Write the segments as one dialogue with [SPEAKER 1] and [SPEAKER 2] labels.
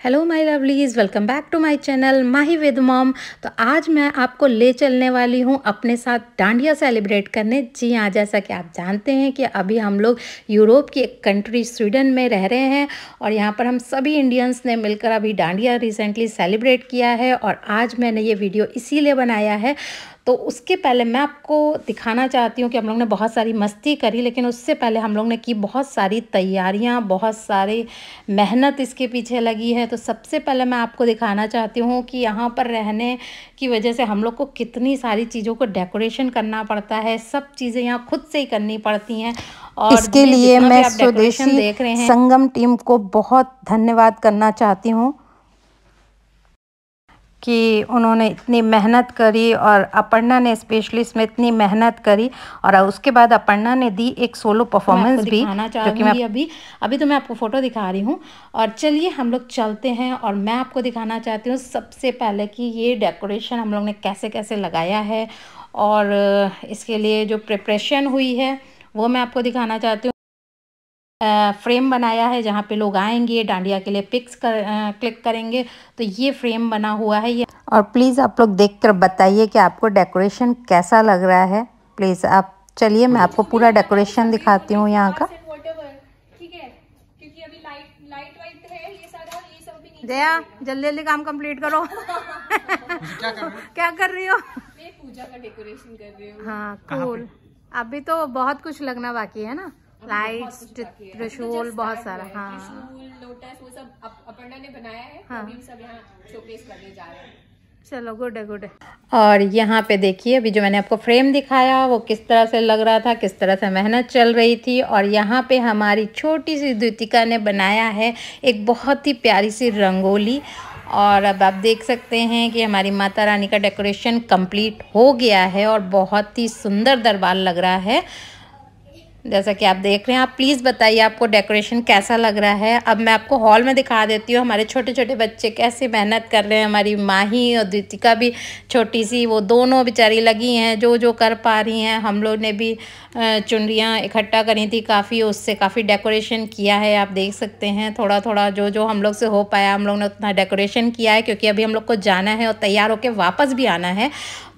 [SPEAKER 1] Hello my lovelies welcome back to my channel Mahi with mom तो आज मैं आपको ले चलने वाली हूँ अपने साथ डांडिया सेलिब्रेट करने। जी हाँ जैसा कि आप जानते हैं कि अभी हम लोग यूरोप की एक कंट्री स्वीडन में रह रहे हैं और यहाँ पर हम सभी इंडियंस ने मिलकर अभी डांडिया रिसेंटली सेलिब्रेट किया है और आज मैंने ये वीडियो इसीलिए बनाया है तो उसके पहले मैं आपको दिखाना चाहती हूँ कि हम लोग ने बहुत सारी मस्ती करी लेकिन उससे पहले हम लोग ने की बहुत सारी तैयारियाँ बहुत सारी मेहनत इसके पीछे लगी है। तो सबसे पहले मैं आपको दिखाना चाहती हूँ कि यहाँ पर रहने की वजह से हम लोग को कितनी सारी चीज़ों को डेकोरेशन करना पड़ता है सब चीज़ें यहाँ खुद से ही करनी पड़ती हैं।
[SPEAKER 2] और इसके लिए मैं स्वदेशी देख रहे हैं। संगम टीम को बहुत धन्यवाद करना चाहती हूँ। कि उन्होंने इतनी मेहनत करी और अपर्णा ने स्पेशली इसमें इतनी मेहनत करी और उसके बाद अपर्णा ने दी एक सोलो परफॉर्मेंस भी
[SPEAKER 1] क्योंकि मैं अभी। अभी तो मैं आपको फ़ोटो दिखा रही हूँ और चलिए हम लोग चलते हैं और मैं आपको दिखाना चाहती हूँ सबसे पहले कि ये डेकोरेशन हम लोग ने कैसे कैसे लगाया है और इसके लिए जो प्रिपरेशन हुई है वो मैं आपको दिखाना चाहती हूँ। फ्रेम बनाया है जहाँ पे लोग आएँगे डांडिया के लिए पिक्स कर आ, क्लिक करेंगे। तो ये फ्रेम बना हुआ है ये।
[SPEAKER 2] और प्लीज़ आप लोग देख कर बताइए कि आपको डेकोरेशन कैसा लग रहा है। प्लीज़ आप चलिए मैं आपको पूरा डेकोरेशन दिखाती हूँ यहाँ का।
[SPEAKER 1] जया जल्दी जल्दी काम कंप्लीट करो। क्या कर क्या कर रही हो?
[SPEAKER 3] पूजा का डेकोरेशन कर रही हूँ।
[SPEAKER 1] हाँ कूल अभी तो बहुत कुछ लगना बाकी है ना। लाइट्स त्रिशूल बहुत सारा हाँ।
[SPEAKER 3] लोटस वो सब अपर्णा ने बनाया है हाँ। सब यहाँ शोकेस करने जा रहे हैं।
[SPEAKER 1] चलो गुड है गुड है।
[SPEAKER 2] और यहाँ पे देखिए अभी जो मैंने आपको फ्रेम दिखाया वो किस तरह से लग रहा था किस तरह से मेहनत चल रही थी और यहाँ पे हमारी छोटी सी द्वितिका ने बनाया है एक बहुत ही प्यारी सी रंगोली। और अब आप देख सकते हैं कि हमारी माता रानी का डेकोरेशन कंप्लीट हो गया है और बहुत ही सुंदर दरबार लग रहा है। जैसा कि आप देख रहे हैं, आप प्लीज़ बताइए आपको डेकोरेशन कैसा लग रहा है। अब मैं आपको हॉल में दिखा देती हूँ, हमारे छोटे छोटे बच्चे कैसे मेहनत कर रहे हैं, हमारी माही और द्वितिका भी छोटी सी, वो दोनों बेचारी लगी हैं जो जो कर पा रही हैं। हम लोग ने भी चुनरियाँ इकट्ठा करी थी, काफ़ी उससे काफ़ी डेकोरेशन किया है, आप देख सकते हैं। थोड़ा थोड़ा जो जो हम लोग से हो पाया, हम लोग ने उतना डेकोरेशन किया है, क्योंकि अभी हम लोग को जाना है और तैयार होकर वापस भी आना है।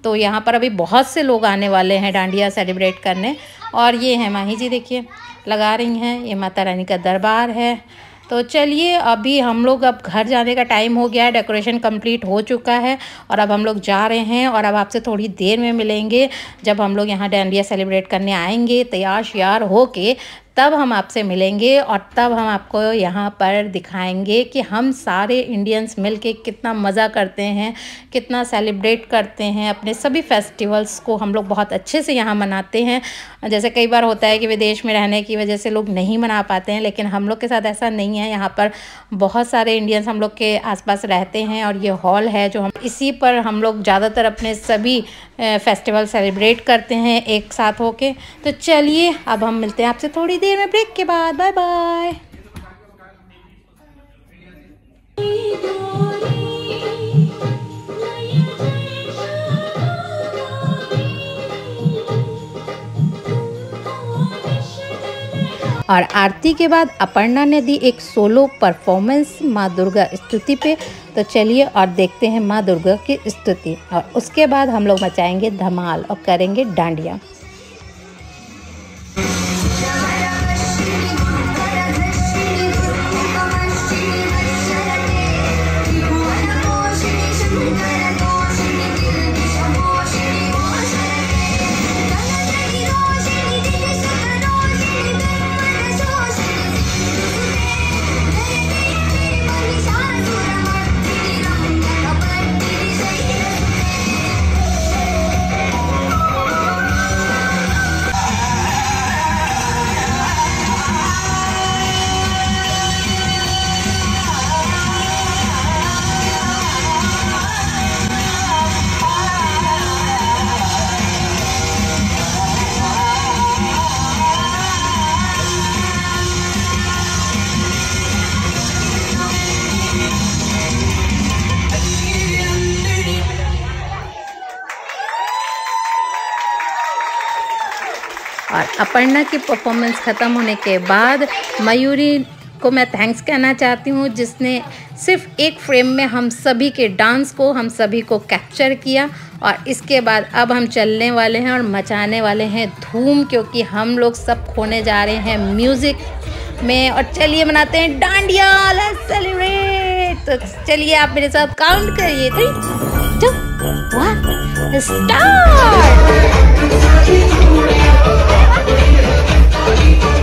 [SPEAKER 2] तो यहाँ पर अभी बहुत से लोग आने वाले हैं डांडिया सेलिब्रेट करने। और ये है माही जी, देखिए, लगा रही हैं, ये माता रानी का दरबार है। तो चलिए, अभी हम लोग अब घर जाने का टाइम हो गया है, डेकोरेशन कंप्लीट हो चुका है। और अब हम लोग जा रहे हैं और अब आपसे थोड़ी देर में मिलेंगे। जब हम लोग यहाँ डांडिया सेलिब्रेट करने आएँगे तैयार श्यार हो के तब हम आपसे मिलेंगे और तब हम आपको यहाँ पर दिखाएँगे कि हम सारे इंडियंस मिल के कितना मज़ा करते हैं, कितना सेलिब्रेट करते हैं, अपने सभी फेस्टिवल्स को हम लोग बहुत अच्छे से यहाँ मनाते हैं। जैसे कई बार होता है कि विदेश में रहने की वजह से लोग नहीं मना पाते हैं, लेकिन हम लोग के साथ ऐसा नहीं है। यहाँ पर बहुत सारे इंडियंस हम लोग के आसपास रहते हैं और ये हॉल है जो हम, इसी पर हम लोग ज़्यादातर अपने सभी फेस्टिवल सेलिब्रेट करते हैं एक साथ होके। तो चलिए, अब हम मिलते हैं आपसे थोड़ी देर में ब्रेक के बाद बाय बाय और आरती के बाद अपर्णा ने दी एक सोलो परफॉर्मेंस माँ दुर्गा स्तुति पे। तो चलिए और देखते हैं माँ दुर्गा की स्तुति। और उसके बाद हम लोग मचाएँगे धमाल और करेंगे डांडिया। और अपर्णा की परफॉर्मेंस ख़त्म होने के बाद मयूरी को मैं थैंक्स कहना चाहती हूँ, जिसने सिर्फ़ एक फ्रेम में हम सभी के डांस को, हम सभी को कैप्चर किया और इसके बाद अब हम चलने वाले हैं और मचाने वाले हैं धूम, क्योंकि हम लोग सब खोने जा रहे हैं म्यूज़िक में। और चलिए मनाते हैं डांडिया सेलिब्रेट तो चलिए आप मेरे साथ काउंट करिए थ्री What? The star!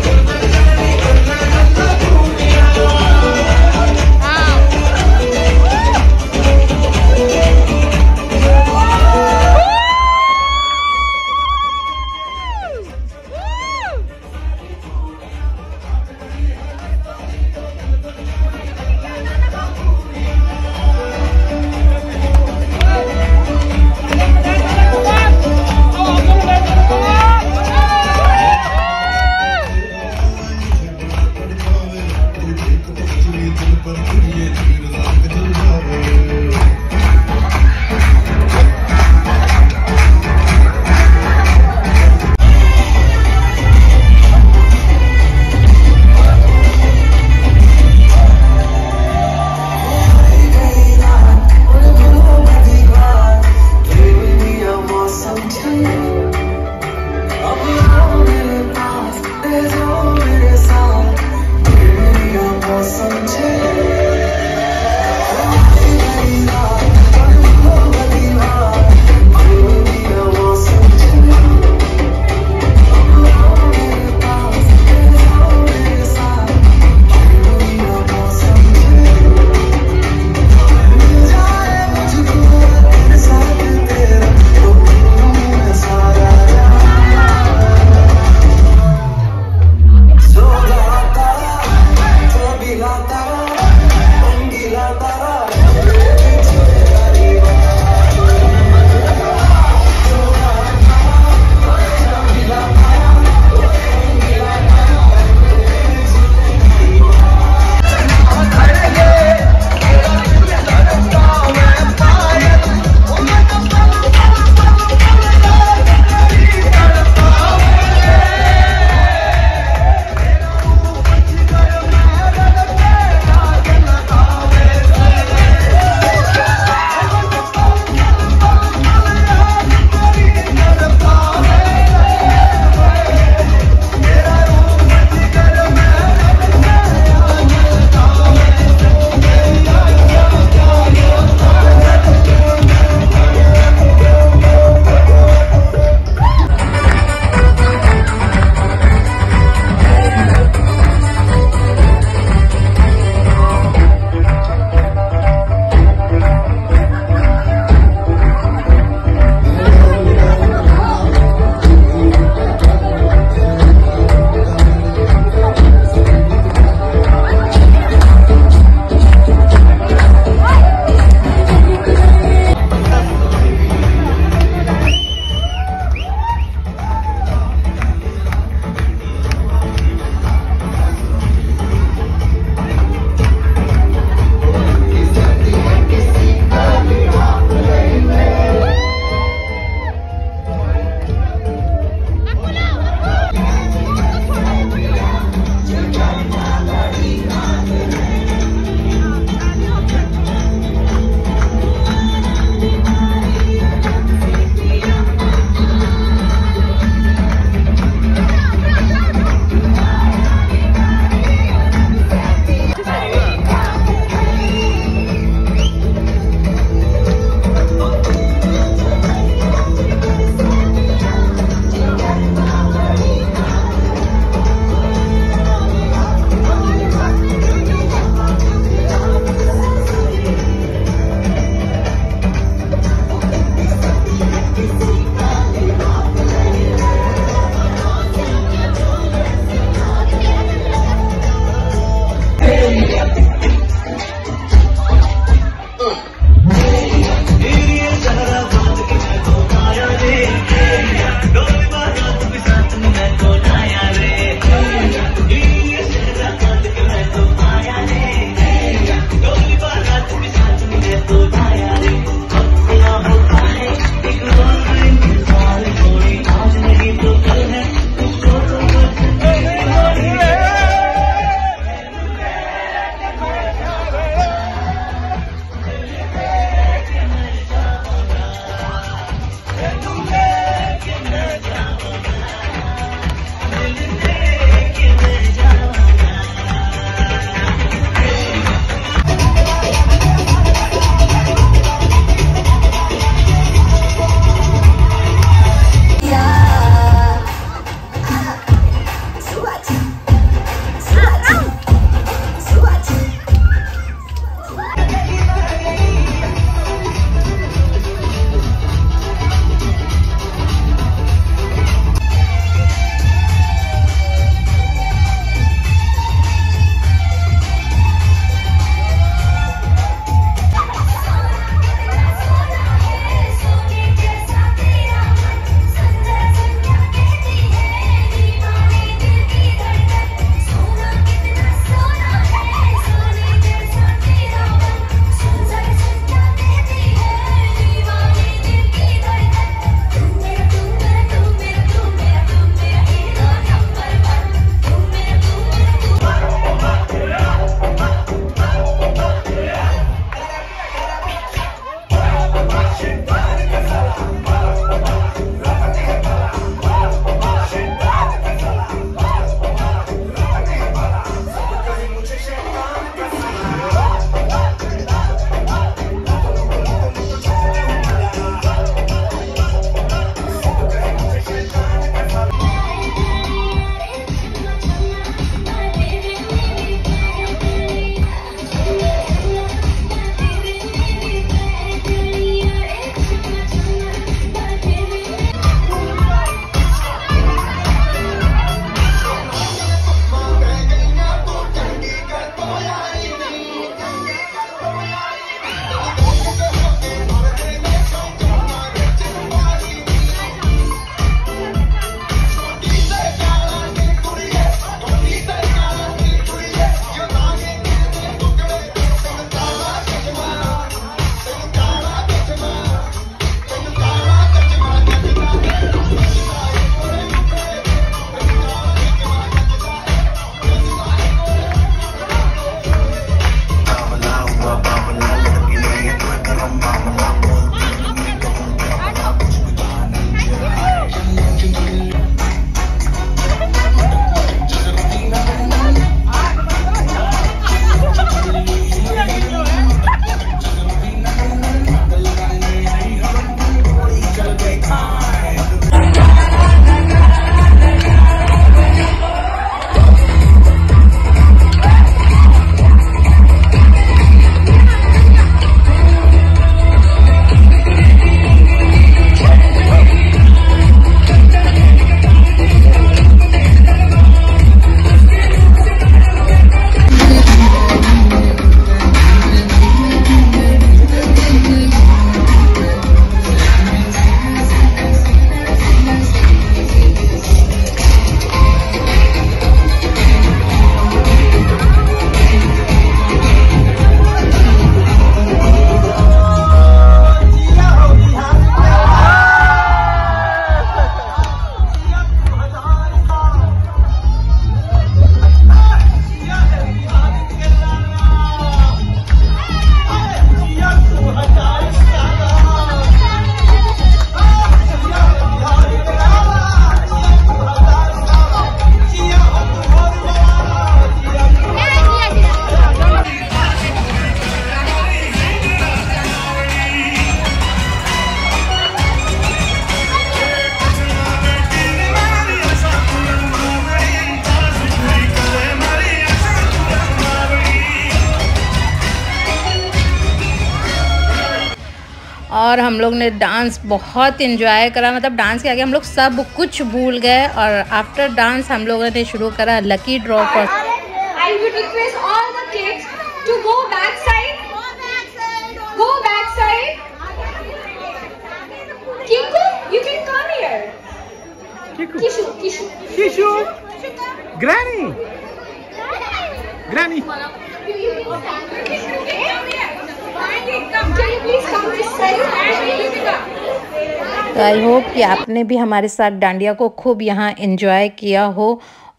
[SPEAKER 2] और हम लोग ने डांस बहुत इन्जॉय करा। मतलब डांस के आगे हम लोग सब कुछ भूल गए और आफ्टर डांस हम लोगों ने शुरू करा लकी ड्रॉ पर
[SPEAKER 3] Kishu, Kishu. Kishu.
[SPEAKER 4] Granny. Granny.
[SPEAKER 2] तो आई होप कि आपने भी हमारे साथ डांडिया को खूब यहाँ इन्जॉय किया हो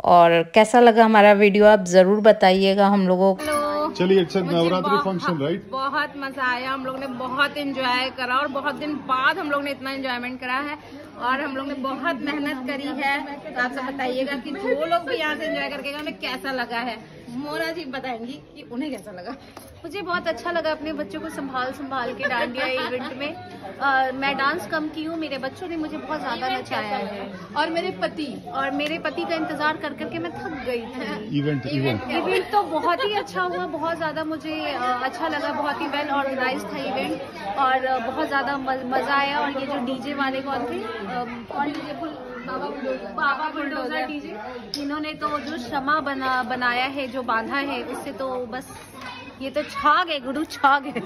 [SPEAKER 2] और कैसा लगा हमारा वीडियो आप ज़रूर बताइएगा हम लोगों को।
[SPEAKER 4] चलिए इट्स नवरात्रि फ़ंक्शन राइट
[SPEAKER 2] बहुत मज़ा आया हम लोग ने बहुत एंजॉय करा और बहुत दिन बाद हम लोग ने इतना एंजॉयमेंट करा है और हम लोग ने बहुत मेहनत करी है। तो आप सब बताइएगा कि जो लोग भी यहाँ से एंजॉय करके गए उन्हें कैसा लगा है? मोना जी बताएँगी कि उन्हें कैसा लगा।
[SPEAKER 3] मुझे बहुत अच्छा लगा अपने बच्चों को संभाल संभाल के डांडिया इवेंट में। आ, मैं डांस कम की हूँ मेरे बच्चों ने मुझे बहुत ज़्यादा नचाया है। और मेरे पति और मेरे पति का इंतज़ार कर करके मैं थक गई थी।
[SPEAKER 4] इवेंट इवेंट
[SPEAKER 3] इवेंट तो बहुत ही अच्छा हुआ बहुत ज़्यादा मुझे अच्छा लगा बहुत ही वेल ऑर्गेनाइज था इवेंट और बहुत ज़्यादा मज़ा आया और ये जो डीजे वाले कौन थे कौन डीजे बाबा बुलडोजर डीजे इन्होंने तो जो क्षमा बना बनाया है जो बांधा है उससे तो बस ये तो छा गए गुरु छा गए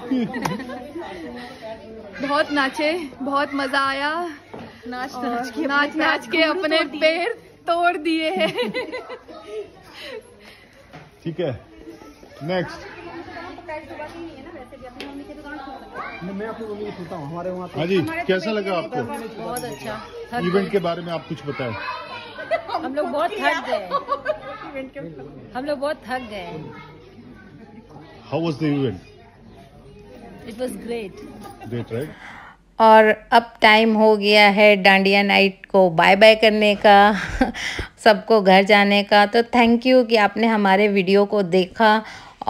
[SPEAKER 3] बहुत नाचे बहुत मज़ा आया। नाच नाच के नाच नाच के अपने पैर तोड़ दिए हैं।
[SPEAKER 4] ठीक है। नेक्स्ट मैं हूँ हमारे वहाँ हाँ जी कैसा लगा आपको?
[SPEAKER 3] बहुत अच्छा
[SPEAKER 4] इवेंट के बारे में आप कुछ बताएँ।
[SPEAKER 3] हम लोग बहुत थक गए। हम लोग बहुत थक गए।
[SPEAKER 4] How was the event?
[SPEAKER 3] It was great.
[SPEAKER 4] Great, right?
[SPEAKER 2] और अब टाइम हो गया है डांडिया नाइट को बाय बाय करने का सबको घर जाने का। तो थैंक यू कि आपने हमारे वीडियो को देखा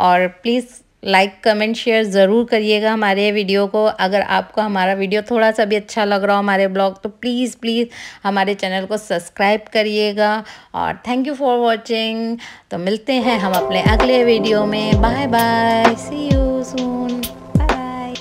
[SPEAKER 2] और प्लीज़ लाइक कमेंट शेयर ज़रूर करिएगा हमारे वीडियो को। अगर आपको हमारा वीडियो थोड़ा सा भी अच्छा लग रहा हो हमारे ब्लॉग तो प्लीज़ प्लीज़ हमारे चैनल को सब्सक्राइब करिएगा। और थैंक यू फॉर वॉचिंग तो मिलते हैं हम अपने अगले वीडियो में। Bye bye see you soon